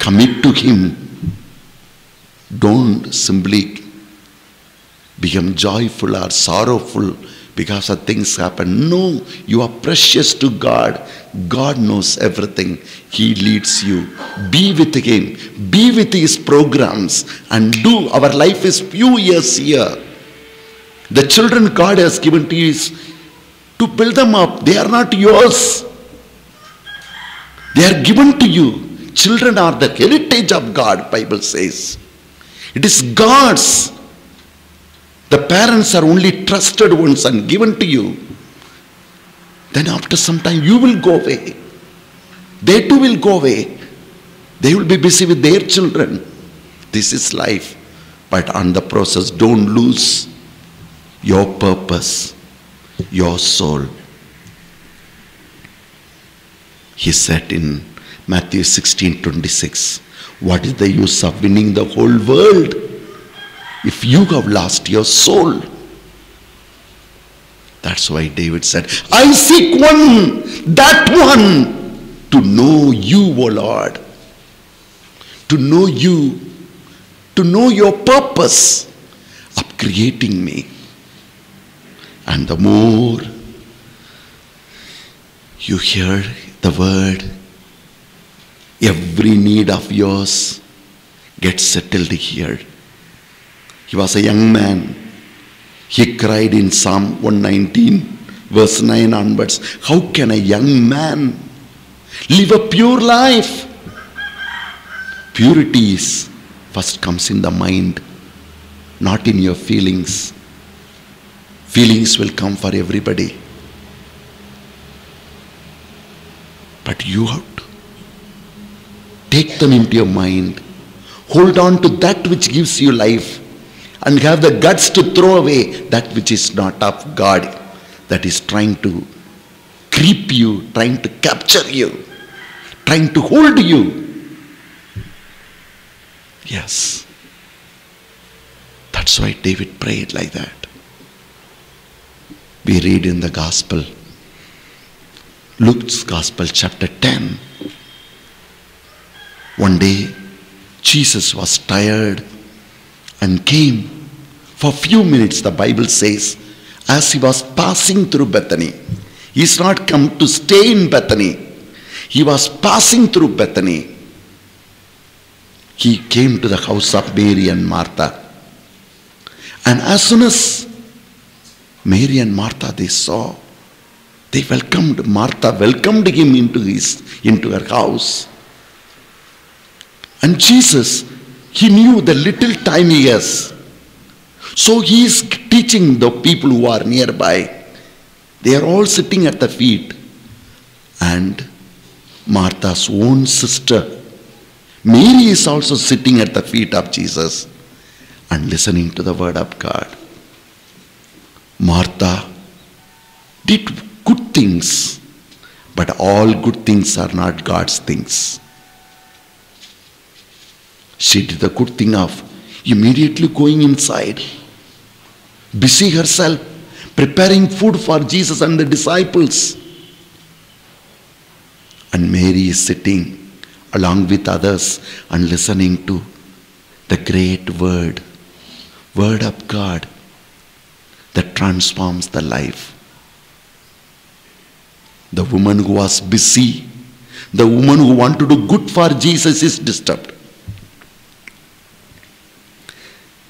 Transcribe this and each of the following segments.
Commit to Him. Don't simply become joyful or sorrowful because of things happen. No, you are precious to God. God knows everything. He leads you. Be with Him. Be with His programs and do. Our life is few years here. The children God has given to you is to build them up. They are not yours. They are given to you. Children are the heritage of God, Bible says. It is God's. The parents are only trusted ones and given to you. Then after some time you will go away. They too will go away. They will be busy with their children. This is life. But on the process, don't lose your purpose, your soul. He said in Matthew 16 26, What is the use of winning the whole world if you have lost your soul? That's why David said, I seek one, that one, to know you, O Lord. To know you, to know your purpose of creating me. And the more you hear the word, every need of yours gets settled here. He was a young man. He cried in Psalm 119, verse 9 onwards How can a young man live a pure life? Purity is first comes in the mind, not in your feelings. Feelings will come for everybody. But you have to take them into your mind. Hold on to that which gives you life and have the guts to throw away that which is not of God, that is trying to creep you, trying to capture you, trying to hold you. Yes. That's why David prayed like that. We read in the Gospel, Luke's Gospel, chapter 10. One day, Jesus was tired and came for a few minutes, the Bible says, as he was passing through Bethany. He's not come to stay in Bethany. He was passing through Bethany. He came to the house of Mary and Martha. And as soon as Mary and Martha they saw, they welcomed Martha, welcomed him into his into her house. And Jesus, he knew the little time he has. So he is teaching the people who are nearby. They are all sitting at the feet. And Martha's own sister, Mary, is also sitting at the feet of Jesus and listening to the word of God. Martha did good things, but all good things are not God's things. She did the good thing of immediately going inside, busy herself, preparing food for Jesus and the disciples. And Mary is sitting along with others and listening to the great word, word of God that transforms the life. The woman who was busy, the woman who wanted to do good for Jesus is disturbed.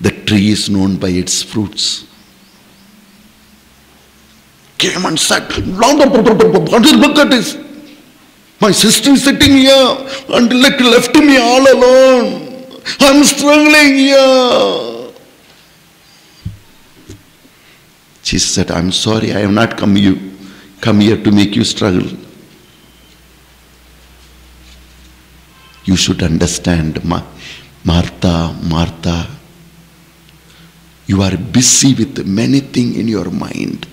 The tree is known by its fruits. Came and sat. Look at this. My sister is sitting here and like left me all alone. I'm struggling here. Jesus said, I'm sorry, I have not come you come here to make you struggle. You should understand, Ma- Martha, Martha, you are busy with many things in your mind.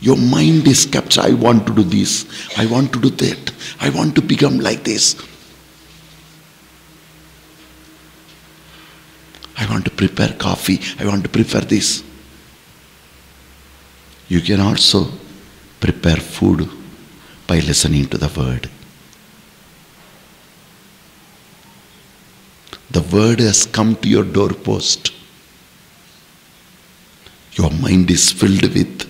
Your mind is captured. I want to do this. I want to do that. I want to become like this. I want to prepare coffee. I want to prepare this. You can also prepare food by listening to the word. The word has come to your doorpost. Your mind is filled with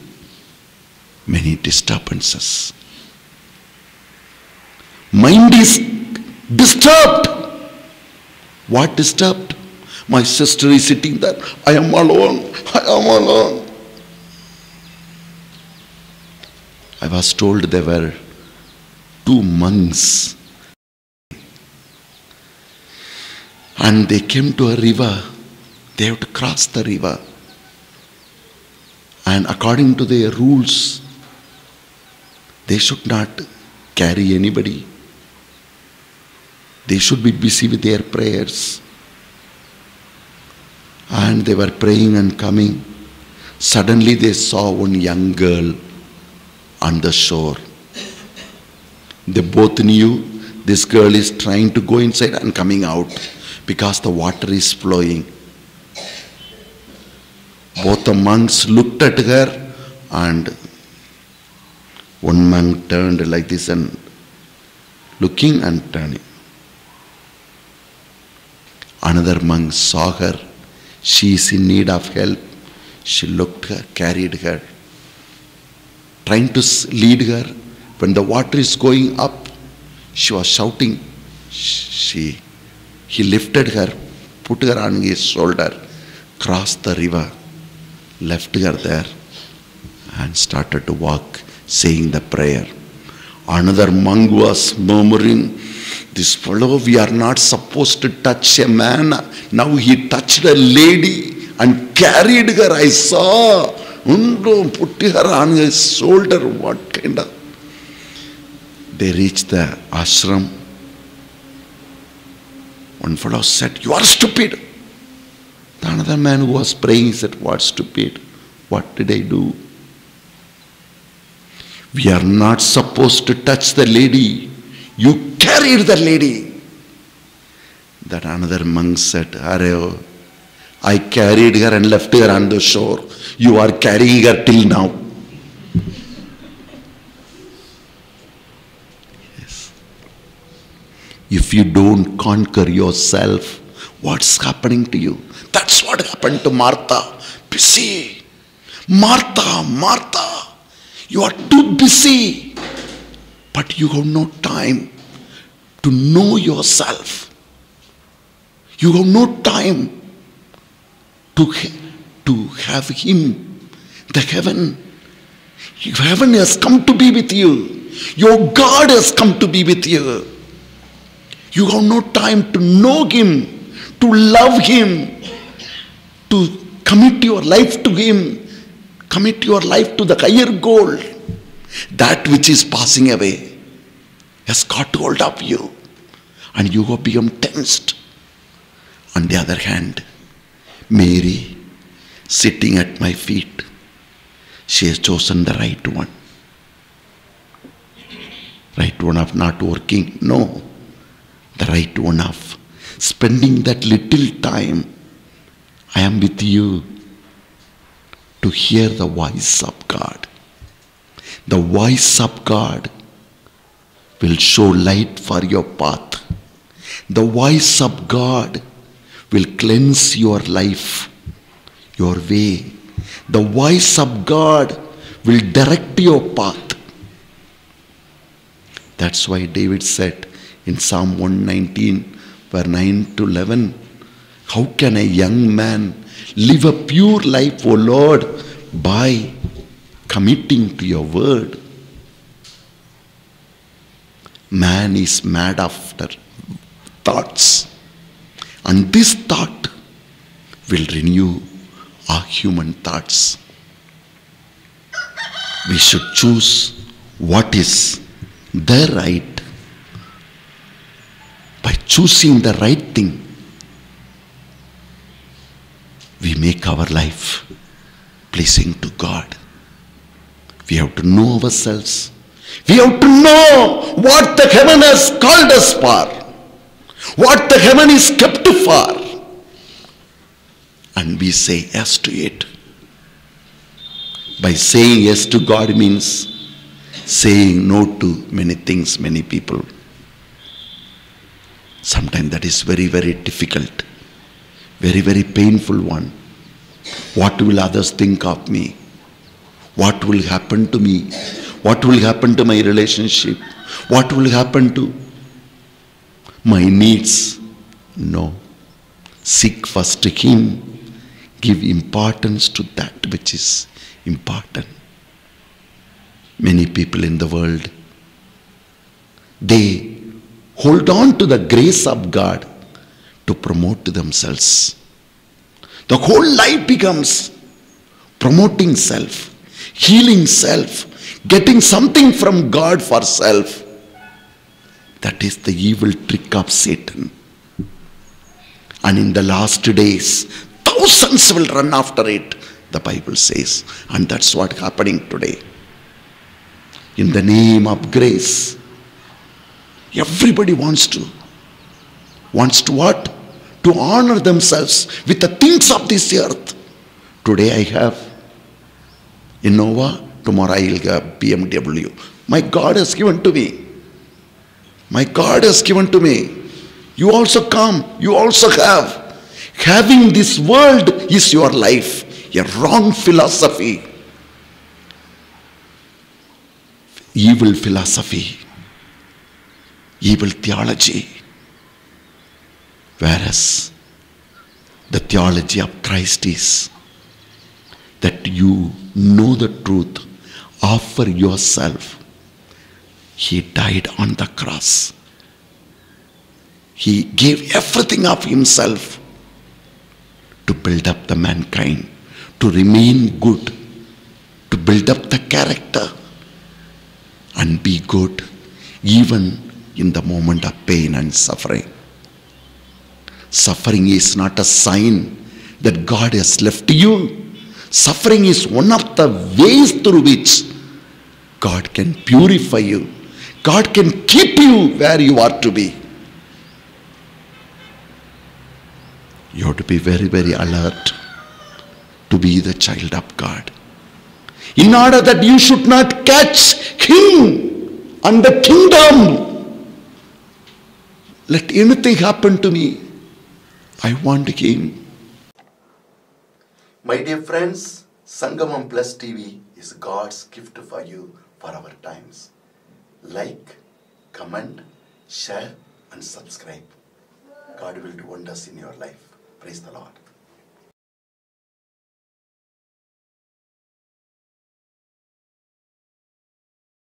many disturbances. Mind is disturbed. What disturbed? My sister is sitting there. I am alone. I am alone. I was told there were two monks and they came to a river. They have to cross the river. And according to their rules, they should not carry anybody. They should be busy with their prayers. And they were praying and coming. Suddenly they saw one young girl on the shore. They both knew this girl is trying to go inside and coming out because the water is flowing. Both the monks looked at her and one monk turned like this and looking and turning. Another monk saw her. She is in need of help. She looked her, carried her, trying to lead her. When the water is going up, she was shouting. She, he lifted her, put her on his shoulder, crossed the river, left her there, and started to walk, saying the prayer. Another monk was murmuring, This fellow, we are not supposed to touch a man. Now he touched a lady and carried her. I saw. Undo, put her on his shoulder. What kind of. They reached the ashram. One fellow said, You are stupid. The another man who was praying said, What stupid? What did I do? We are not supposed to touch the lady. You carried the lady. That another monk said, Areo, I carried her and left her on the shore. You are carrying her till now. If you don't conquer yourself, what's happening to you? That's what happened to Martha. Busy. Martha, Martha, you are too busy. But you have no time to know yourself. You have no time to, to have Him, the heaven. Heaven has come to be with you. Your God has come to be with you. You have no time to know Him, to love Him, to commit your life to Him, commit your life to the higher goal. That which is passing away has got hold of you, and you have become tensed. On the other hand, Mary, sitting at my feet, she has chosen the right one. Right one of not working, no. The right one of spending that little time. I am with you to hear the voice of God. The voice of God will show light for your path. The voice of God will cleanse your life, your way. The voice of God will direct your path. That's why David said in Psalm 119, verse 9 to 11, How can a young man live a pure life, O Lord, by committing to your word? Man is mad after thoughts. And this thought will renew our human thoughts. We should choose what is the right. Choosing the right thing, we make our life pleasing to God. We have to know ourselves. We have to know what the heaven has called us for what the heaven is kept for. And we say yes to it. By saying yes to God means saying no to many things, many people. Sometimes that is very, very difficult, very, very painful one. What will others think of me? What will happen to me? What will happen to my relationship? What will happen to my needs? No. Seek first Him. Give importance to that which is important. Many people in the world, they hold on to the grace of God to promote themselves. The whole life becomes promoting self, healing self, getting something from God for self. That is the evil trick of Satan. And in the last days, thousands will run after it, the Bible says. And that's what happening today. In the name of grace, everybody wants to. Wants to what? To honor themselves with the things of this earth. Today I have Innova, tomorrow I will have BMW. My God has given to me. My God has given to me. You also come, you also have. Having this world is your life. A wrong philosophy. Evil philosophy. Evil theology. Whereas the theology of Christ is that you know the truth, offer yourself. He died on the cross. He gave everything of himself to build up the mankind, to remain good, to build up the character and be good even in the moment of pain and suffering. Suffering is not a sign that God has left you. Suffering is one of the ways through which God can purify you. God can keep you where you are to be. You have to be very, very alert to be the child of God. In order that you should not catch Him and the kingdom. Let anything happen to me. I want Him. My dear friends, Sangamam Plus TV is God's gift for you for our times. Like, comment, share, and subscribe. God will do wonders in your life. Praise the Lord.